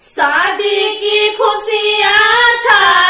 शादी की खुशियाँ छा